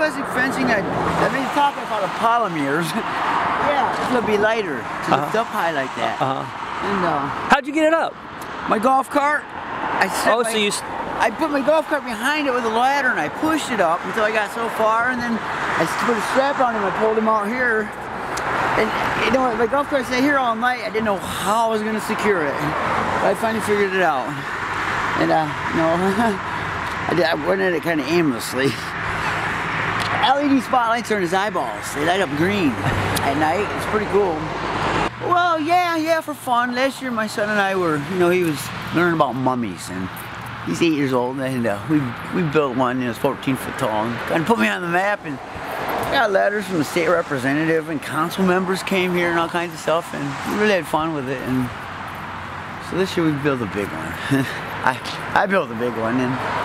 plastic fencing, I, I made the top off out of polymers. yeah, it's gonna be lighter to Uh-huh. up high like that. Uh-huh. And uh, How'd you get it up? my golf cart, I set Oh, my, so you... I put my golf cart behind it with a ladder and I pushed it up until I got so far and then I put a strap on him. I pulled him out here. And you know what, my golf cart sat here all night. I didn't know how I was gonna secure it. But I finally figured it out. And uh, you know, I, did, I went at it kind of aimlessly. LED spotlights are in his eyeballs. They light up green at night. It's pretty cool. Well, yeah, yeah, for fun. Last year, my son and I were, you know, he was learning about mummies, and he's eight years old, and uh, we we built one. It was 14 foot tall, and kind of put me on the map. And got letters from the state representative, and council members came here, and all kinds of stuff, and we really had fun with it. And so this year we built a big one. I I built a big one, and